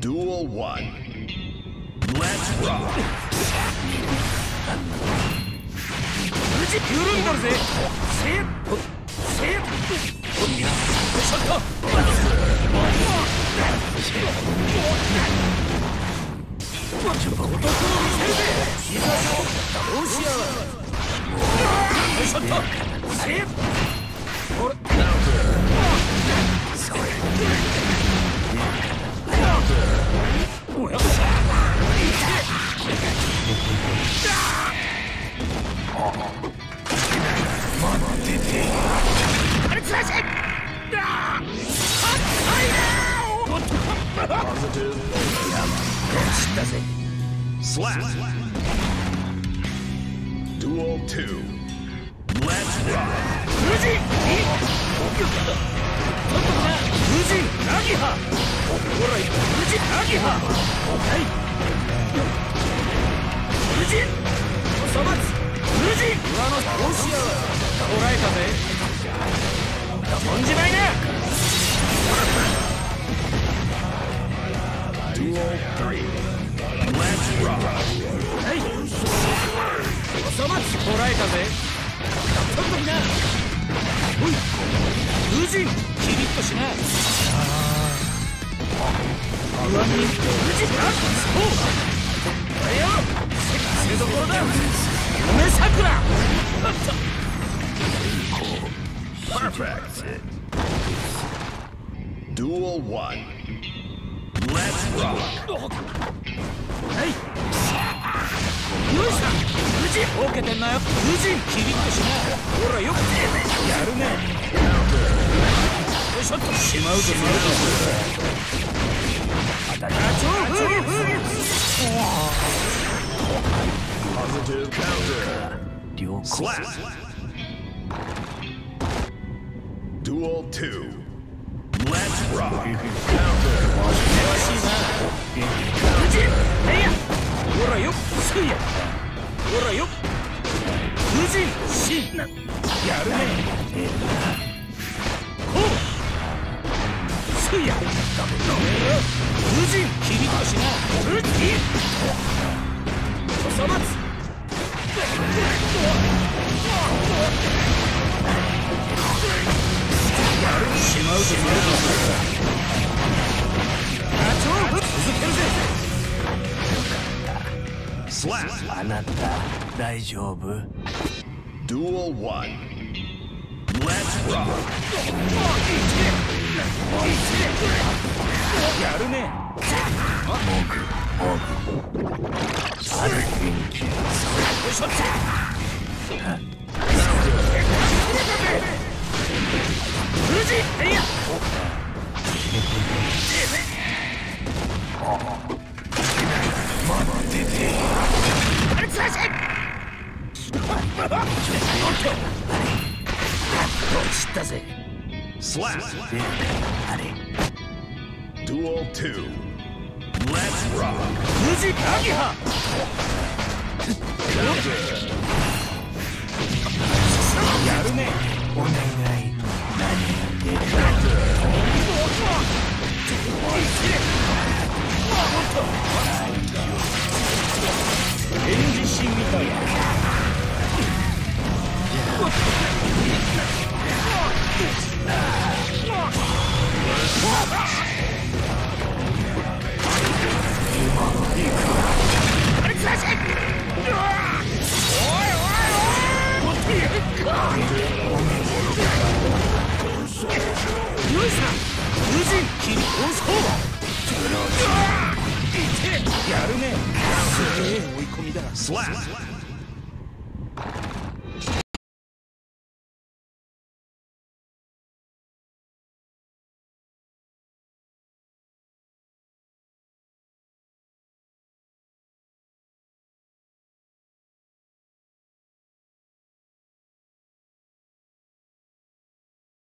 Duel 1. Let's rock! 緩んだるぜせっせっショット男を見せるぜ膝をどうしやがるショットせっ Slap! Duel 2. Let's rock! 無人いちょっとな無無人ナギハはい無人おさまつ無人上のどうしやがる捕らえたぜ飛んじまいな Duel 3. Let's rock! はいおさまつ捕らえたぜとっときなおい無人キリッとしな不安に無人なそうこれよせせどころだ梅桜 Perfect! Duel 1. Let's rock! はいよいしょ無事。ボケてんなよ。無事。キリッとしなほらよくやるねよいしょっとしまうぞ。しまうぞ当たりあちょふうふう Positive counter! 了 Slap! Duel 2. Let's rock! Counter! 険しいな無事えいやほうぞしまうぞあちょ続けるぜ Slap! あなた大丈夫？Duel 1. Let's rock! やるねある元気 Slap! あれ Duel 2. Let's rock! 無事アギハ Counter! や無人キリ押そう Slap. Slap.